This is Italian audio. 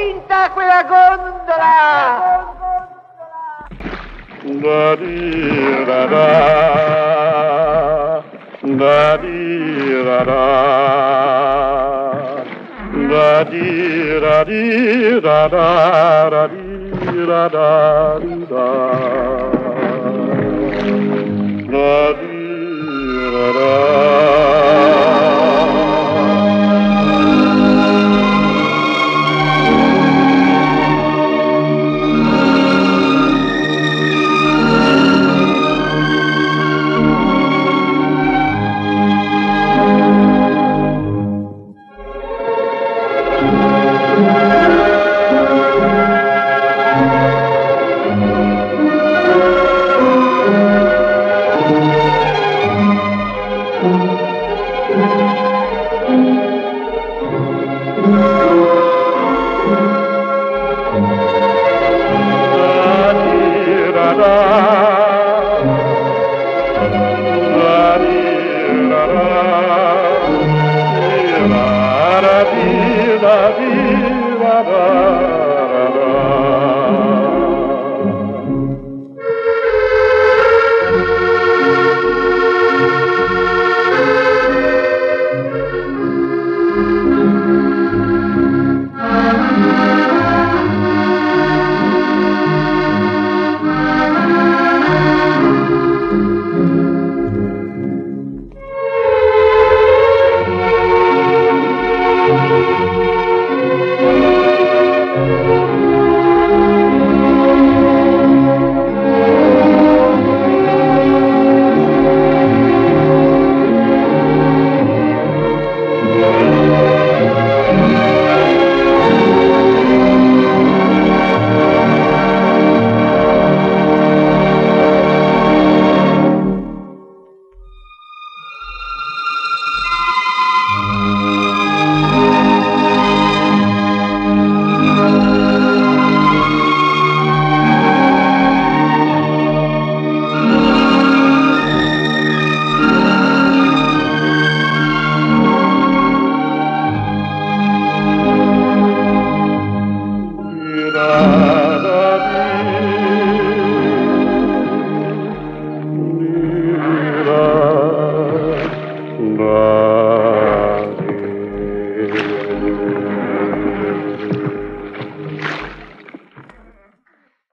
spinta quella gondola! Da di da da, da di da da, da di da di da da, da di da da di da, da di ಸದಾ